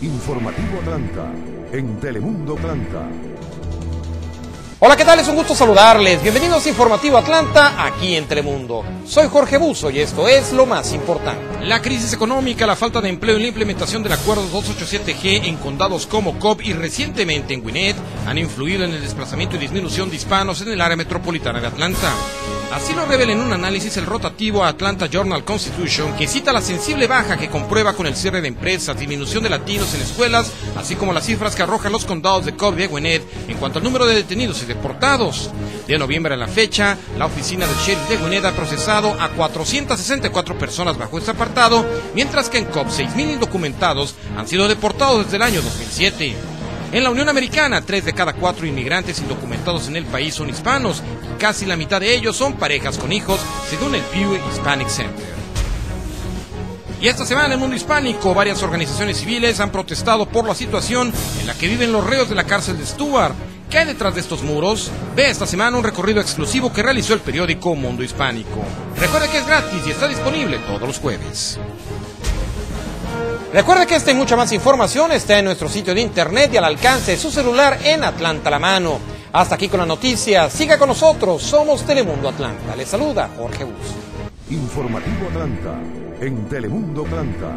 Informativo Atlanta, en Telemundo Atlanta. Hola, ¿qué tal? Es un gusto saludarles. Bienvenidos a Informativo Atlanta, aquí en Telemundo. Soy Jorge Buzo y esto es lo más importante. La crisis económica, la falta de empleo y la implementación del acuerdo 287G en condados como Cobb y recientemente en Gwinnett han influido en el desplazamiento y disminución de hispanos en el área metropolitana de Atlanta. Así lo revela en un análisis el rotativo Atlanta Journal Constitution, que cita la sensible baja que comprueba con el cierre de empresas, disminución de latinos en escuelas, así como las cifras que arrojan los condados de Cobb y Gwinnett en cuanto al número de detenidos y deportados. De noviembre a la fecha, la oficina del sheriff de Gwinnett ha procesado a 464 personas bajo este apartado, mientras que en Cobb 6.000 indocumentados han sido deportados desde el año 2007. En la Unión Americana, tres de cada cuatro inmigrantes indocumentados en el país son hispanos y casi la mitad de ellos son parejas con hijos, según el Pew Hispanic Center. Y esta semana en el mundo hispánico, varias organizaciones civiles han protestado por la situación en la que viven los reos de la cárcel de Stuart. ¿Qué hay detrás de estos muros? Ve esta semana un recorrido exclusivo que realizó el periódico Mundo Hispánico. Recuerda que es gratis y está disponible todos los jueves. Recuerda que esta y mucha más información está en nuestro sitio de internet y al alcance de su celular en Atlanta la mano. Hasta aquí con la noticia. Siga con nosotros. Somos Telemundo Atlanta. Les saluda Jorge Bus. Informativo Atlanta, en Telemundo Atlanta.